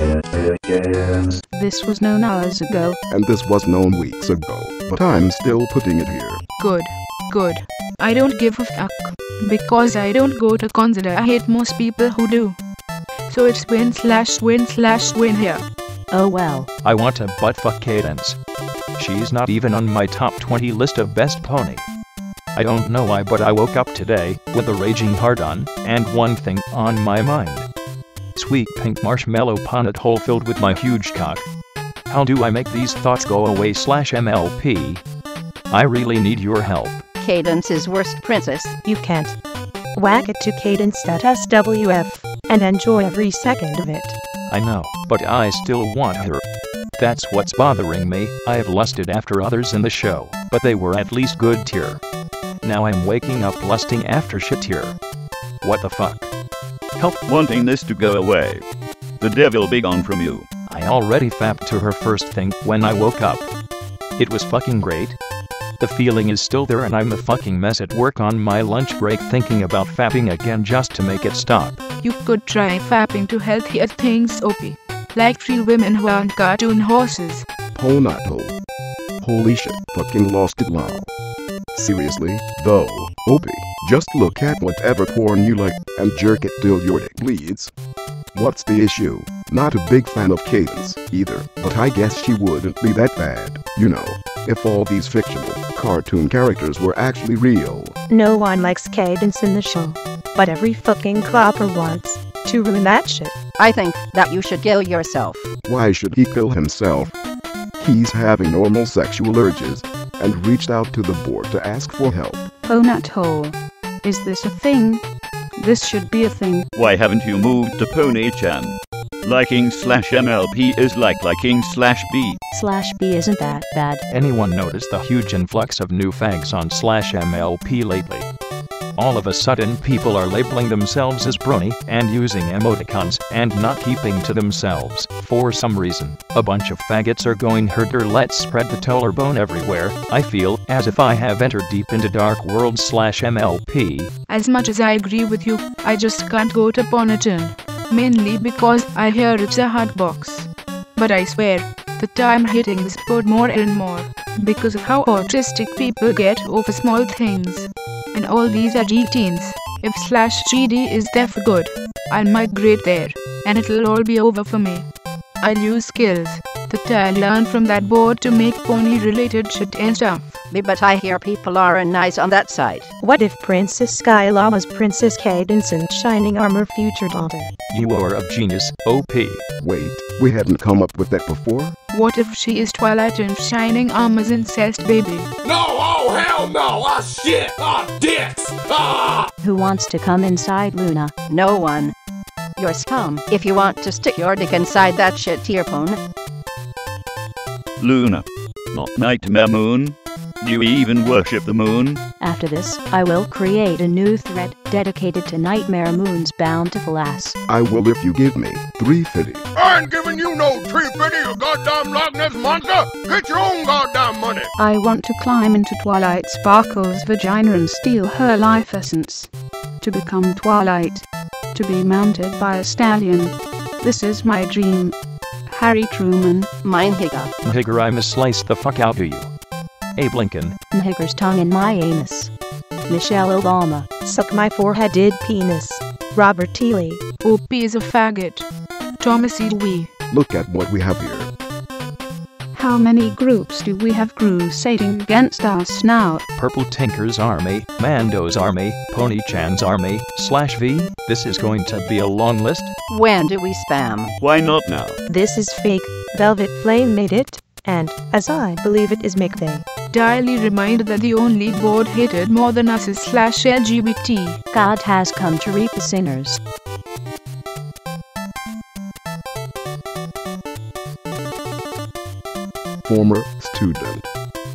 It begins. This was known hours ago. and this was known weeks ago, but I'm still putting it here. Good. Good. I don't give a fuck. Because I don't go to cons and I hate most people who do. So it's win slash win slash win here. Oh well. I want to buttfuck Cadence. She's not even on my top 20 list of best pony. I don't know why, but I woke up today with a raging heart on and one thing on my mind. Sweet pink marshmallow ponut hole filled with my huge cock. How do I make these thoughts go away slash MLP? I really need your help. Cadence is worst princess. You can't. Whack it to cadence.swf and enjoy every second of it. I know, but I still want her. That's what's bothering me. I have lusted after others in the show, but they were at least good tier. Now I'm waking up lusting after shit tier. What the fuck? Help, wanting this to go away. The devil be gone from you. I already fapped to her first thing when I woke up. It was fucking great. The feeling is still there and I'm a fucking mess at work on my lunch break thinking about fapping again just to make it stop. You could try fapping to healthier things, Opie. Like real women who aren't cartoon horses. Ponato. Holy shit, fucking lost it now. Seriously, though, Opie, just look at whatever porn you like and jerk it till your dick bleeds. What's the issue? Not a big fan of Cadence, either, but I guess she wouldn't be that bad, you know, if all these fictional cartoon characters were actually real. No one likes cadence in the show. But every fucking clopper wants to ruin that shit. I think that you should kill yourself. Why should he kill himself? He's having normal sexual urges and reached out to the board to ask for help. Ponut hole. Is this a thing? This should be a thing. Why haven't you moved to Pony Chan? Liking slash MLP is like liking slash B. Slash B isn't that bad. Anyone notice the huge influx of new fags on slash MLP lately? All of a sudden people are labeling themselves as brony and using emoticons and not keeping to themselves. For some reason, a bunch of faggots are going herder let's spread the toller bone everywhere. I feel as if I have entered deep into dark world slash MLP. As much as I agree with you, I just can't go to Poniton. Mainly because I hear it's a hot box. But I swear, that I'm hitting this pod more and more. Because of how autistic people get over small things. And all these edgy teens. If slash 3D is there for good, I'll migrate there. And it'll all be over for me. I'll use skills that I learned from that board to make pony related shit and stuff. But I hear people are nice on that side. What if Princess Skyla was Princess Cadence and Shining Armor future daughter? You are of genius, OP. Wait, we hadn't come up with that before? What if she is Twilight and Shining Armor's incest baby? No, oh hell no! Ah shit! Ah dicks! Ah! Who wants to come inside Luna? No one. You're scum if you want to stick your dick inside that shit tearpone. Luna. Not Nightmare Moon. Do you even worship the moon? After this, I will create a new thread dedicated to Nightmare Moon's bountiful ass. I will if you give me 350. I ain't giving you no tree fitty, you goddamn Loch Ness monster! Get your own goddamn money! I want to climb into Twilight Sparkle's vagina and steal her life essence. To become Twilight. To be mounted by a stallion. This is my dream. Harry Truman. Mine Higa. Nigger, I must slice the fuck out of you. Abe Lincoln. Nigger's tongue in my anus. Michelle Obama. Suck my foreheaded penis. Robert T. Lee. OP is a faggot. Thomas E. Dewey. Look at what we have here. How many groups do we have crusading against us now? Purple Tinker's army, Mando's army, Pony Chan's army, slash V. This is going to be a long list. When do we spam? Why not now? This is fake. Velvet Flame made it. And, as I believe it is McVeigh. Daily reminder that the only board hated more than us is slash LGBT. God has come to reap the sinners. Former student.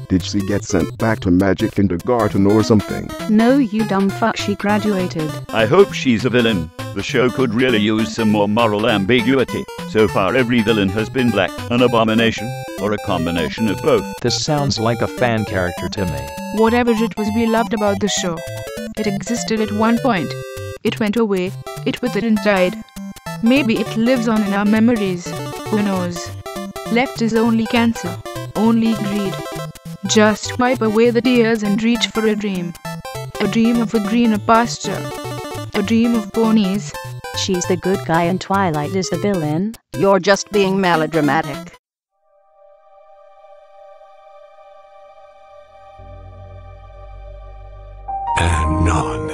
Did she get sent back to magic kindergarten or something? No, you dumb fuck, she graduated. I hope she's a villain. The show could really use some more moral ambiguity. So far, every villain has been black, an abomination, or a combination of both. This sounds like a fan character to me. Whatever it was we loved about the show. It existed at one point. It went away. It withered and died. Maybe it lives on in our memories. Who knows? Left is only cancer, only greed. Just wipe away the tears and reach for a dream. A dream of a greener pasture. A dream of ponies. She's the good guy and Twilight is the villain. You're just being melodramatic. Anon.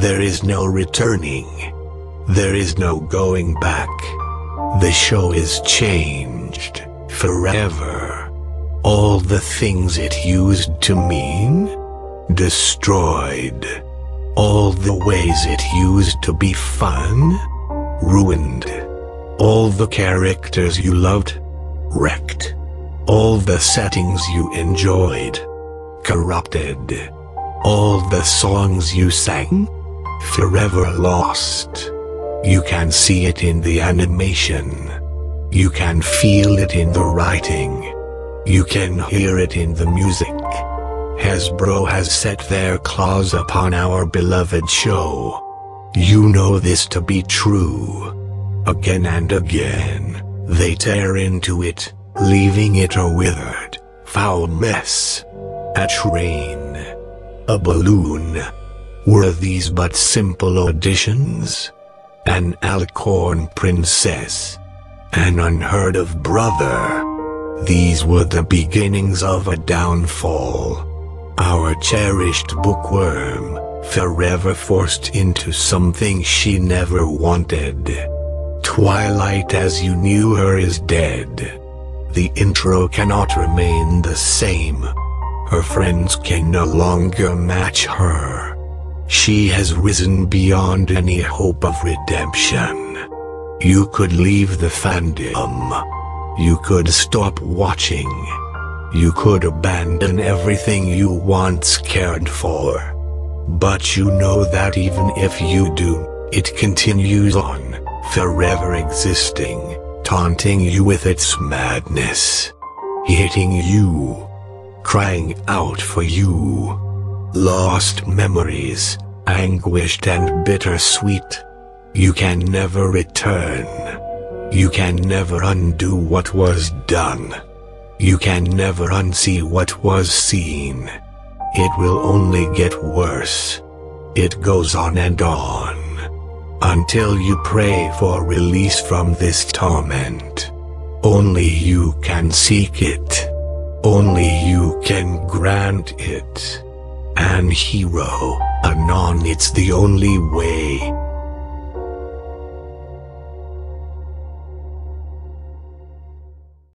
There is no returning. There is no going back. The show is changed forever. All the things it used to mean destroyed. All the ways it used to be fun ruined. All the characters you loved wrecked. All the settings you enjoyed corrupted. All the songs you sang forever lost. You can see it in the animation. You can feel it in the writing. You can hear it in the music. Hasbro has set their claws upon our beloved show. You know this to be true. Again and again, they tear into it, leaving it a withered, foul mess. A train, a balloon. Were these but simple auditions? An alicorn princess, an unheard of brother. These were the beginnings of a downfall. Our cherished bookworm, forever forced into something she never wanted. Twilight as you knew her is dead. The intro cannot remain the same. Her friends can no longer match her. She has risen beyond any hope of redemption. You could leave the fandom. You could stop watching. You could abandon everything you once cared for. But you know that even if you do, it continues on, forever existing, taunting you with its madness. Hitting you. Crying out for you. Lost memories, anguished and bittersweet. You can never return. You can never undo what was done. You can never unsee what was seen. It will only get worse. It goes on and on. Until you pray for release from this torment. Only you can seek it. Only you can grant it. An hero, anon it's the only way.